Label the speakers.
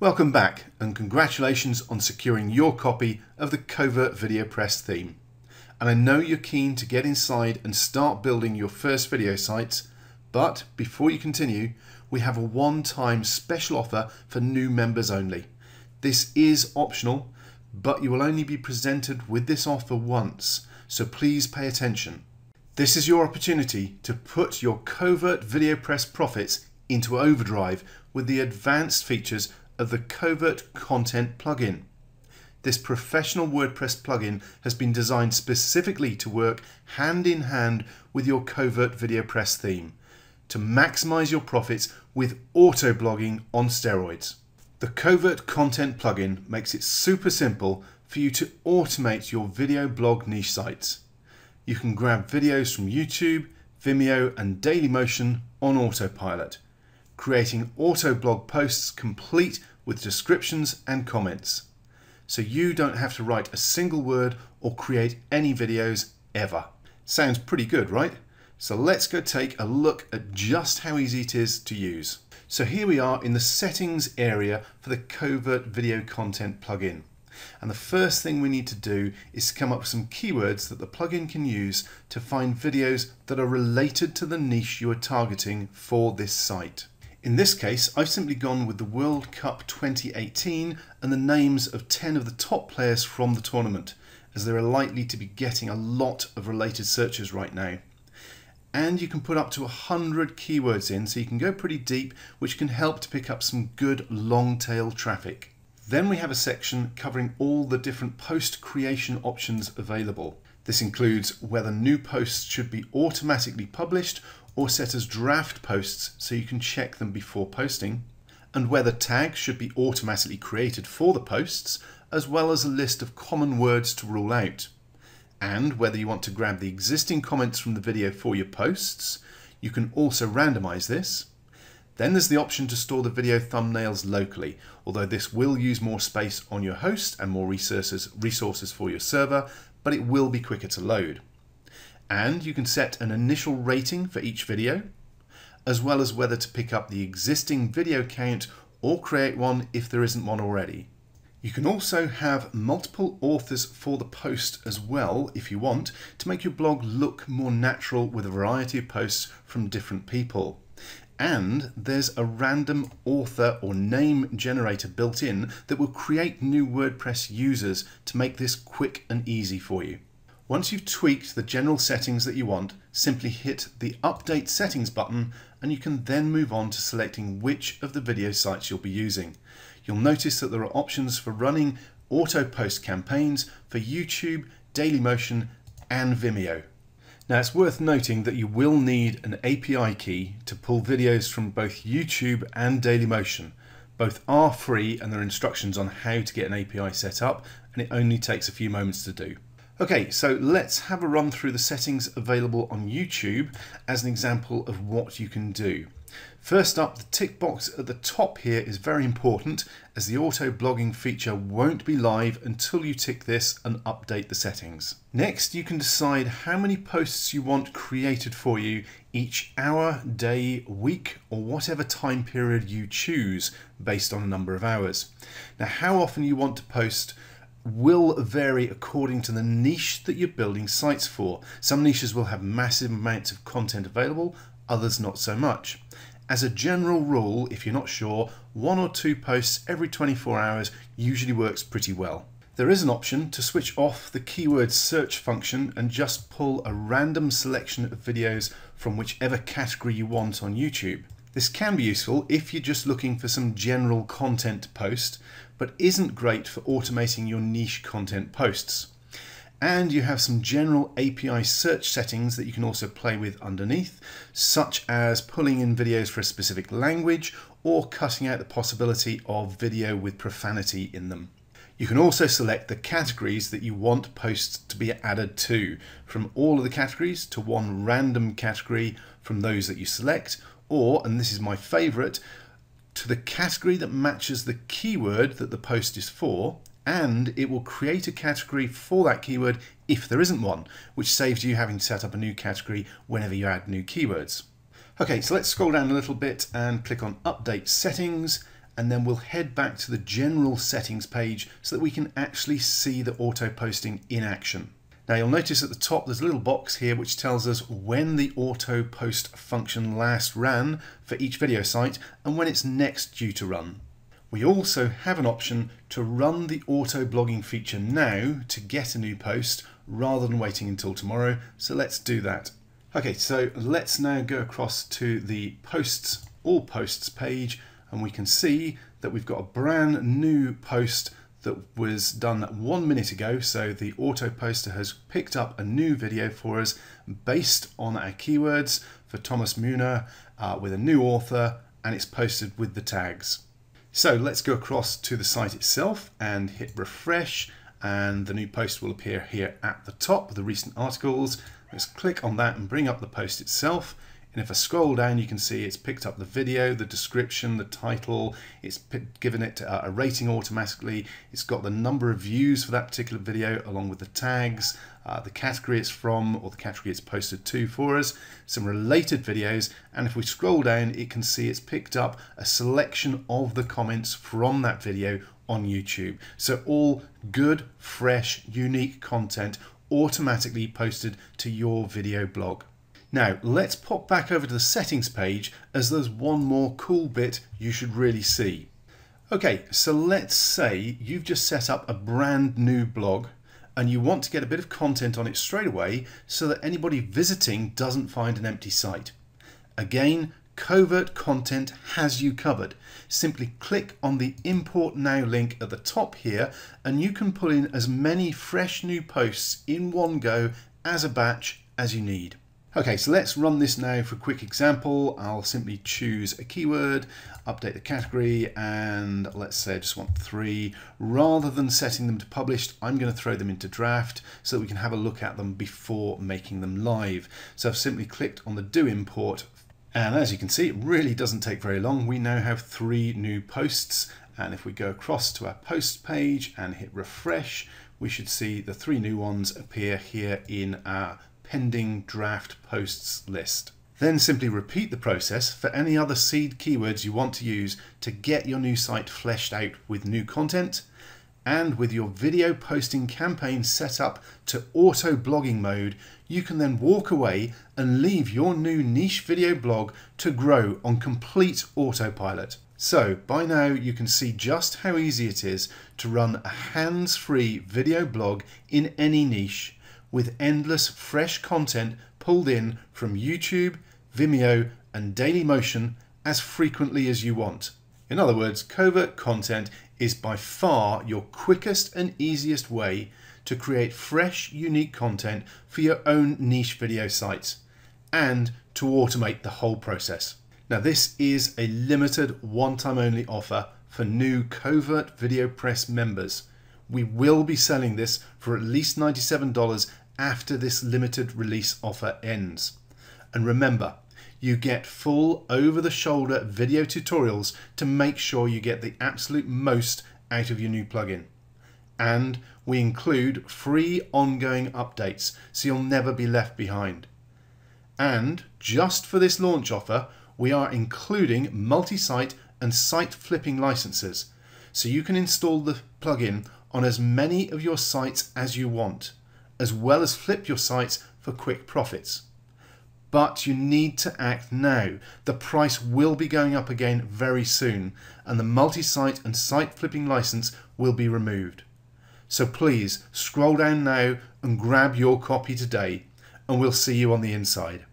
Speaker 1: Welcome back and congratulations on securing your copy of the Covert Video Press theme. And I know you're keen to get inside and start building your first video sites, but before you continue, we have a one-time special offer for new members only. This is optional, but you will only be presented with this offer once, so please pay attention. This is your opportunity to put your Covert Video Press profits into overdrive with the advanced features of the Covert Content plugin. This professional WordPress plugin has been designed specifically to work hand in hand with your Covert Video Press theme to maximize your profits with auto blogging on steroids. The Covert Content plugin makes it super simple for you to automate your video blog niche sites. You can grab videos from YouTube, Vimeo and Dailymotion on autopilot, creating auto blog posts complete with descriptions and comments. So you don't have to write a single word or create any videos ever. Sounds pretty good, right? So let's go take a look at just how easy it is to use. So here we are in the settings area for the Covert Video Content plugin. And the first thing we need to do is to come up with some keywords that the plugin can use to find videos that are related to the niche you are targeting for this site. In this case, I've simply gone with the World Cup 2018 and the names of 10 of the top players from the tournament, as they are likely to be getting a lot of related searches right now. And you can put up to 100 keywords in, so you can go pretty deep, which can help to pick up some good long tail traffic. Then we have a section covering all the different post creation options available. This includes whether new posts should be automatically published or set as draft posts so you can check them before posting, and whether tags should be automatically created for the posts, as well as a list of common words to rule out, and whether you want to grab the existing comments from the video for your posts. You can also randomize this. Then there's the option to store the video thumbnails locally, although this will use more space on your host and more resources, resources for your server, but it will be quicker to load and you can set an initial rating for each video, as well as whether to pick up the existing video count or create one if there isn't one already. You can also have multiple authors for the post as well, if you want, to make your blog look more natural with a variety of posts from different people. And there's a random author or name generator built in that will create new WordPress users to make this quick and easy for you. Once you've tweaked the general settings that you want, simply hit the Update Settings button and you can then move on to selecting which of the video sites you'll be using. You'll notice that there are options for running auto post campaigns for YouTube, Dailymotion and Vimeo. Now it's worth noting that you will need an API key to pull videos from both YouTube and Dailymotion. Both are free and there are instructions on how to get an API set up and it only takes a few moments to do. Okay, so let's have a run through the settings available on YouTube as an example of what you can do. First up, the tick box at the top here is very important as the auto blogging feature won't be live until you tick this and update the settings. Next, you can decide how many posts you want created for you each hour, day, week, or whatever time period you choose based on a number of hours. Now, how often you want to post will vary according to the niche that you're building sites for. Some niches will have massive amounts of content available, others not so much. As a general rule, if you're not sure, one or two posts every 24 hours usually works pretty well. There is an option to switch off the keyword search function and just pull a random selection of videos from whichever category you want on YouTube. This can be useful if you're just looking for some general content to post, but isn't great for automating your niche content posts. And you have some general API search settings that you can also play with underneath, such as pulling in videos for a specific language or cutting out the possibility of video with profanity in them. You can also select the categories that you want posts to be added to, from all of the categories to one random category from those that you select, or, and this is my favorite, to the category that matches the keyword that the post is for, and it will create a category for that keyword if there isn't one, which saves you having to set up a new category whenever you add new keywords. Okay, so let's scroll down a little bit and click on Update Settings, and then we'll head back to the general settings page so that we can actually see the auto posting in action. Now you'll notice at the top there's a little box here which tells us when the auto post function last ran for each video site and when it's next due to run. We also have an option to run the auto blogging feature now to get a new post rather than waiting until tomorrow. So let's do that. Okay, so let's now go across to the posts, all posts page, and we can see that we've got a brand new post that was done one minute ago. So the auto poster has picked up a new video for us based on our keywords for Thomas Müller uh, with a new author and it's posted with the tags. So let's go across to the site itself and hit refresh and the new post will appear here at the top the recent articles. Let's click on that and bring up the post itself and if I scroll down, you can see it's picked up the video, the description, the title, it's given it uh, a rating automatically, it's got the number of views for that particular video along with the tags, uh, the category it's from or the category it's posted to for us, some related videos, and if we scroll down, it can see it's picked up a selection of the comments from that video on YouTube. So all good, fresh, unique content automatically posted to your video blog. Now let's pop back over to the settings page as there's one more cool bit you should really see. Okay, so let's say you've just set up a brand new blog and you want to get a bit of content on it straight away so that anybody visiting doesn't find an empty site. Again, Covert Content has you covered. Simply click on the Import Now link at the top here and you can pull in as many fresh new posts in one go as a batch as you need. Okay, so let's run this now for a quick example. I'll simply choose a keyword, update the category, and let's say I just want three. Rather than setting them to published, I'm going to throw them into draft so that we can have a look at them before making them live. So I've simply clicked on the do import, and as you can see, it really doesn't take very long. We now have three new posts, and if we go across to our post page and hit refresh, we should see the three new ones appear here in our pending draft posts list. Then simply repeat the process for any other seed keywords you want to use to get your new site fleshed out with new content and with your video posting campaign set up to auto blogging mode, you can then walk away and leave your new niche video blog to grow on complete autopilot. So by now you can see just how easy it is to run a hands-free video blog in any niche with endless fresh content pulled in from YouTube, Vimeo, and Dailymotion as frequently as you want. In other words, covert content is by far your quickest and easiest way to create fresh, unique content for your own niche video sites and to automate the whole process. Now, this is a limited one time only offer for new Covert Video Press members. We will be selling this for at least $97 after this limited release offer ends. And remember, you get full over the shoulder video tutorials to make sure you get the absolute most out of your new plugin. And we include free ongoing updates so you'll never be left behind. And just for this launch offer, we are including multi-site and site flipping licenses so you can install the plugin on as many of your sites as you want as well as flip your sites for quick profits. But you need to act now. The price will be going up again very soon and the multi-site and site flipping license will be removed. So please scroll down now and grab your copy today and we'll see you on the inside.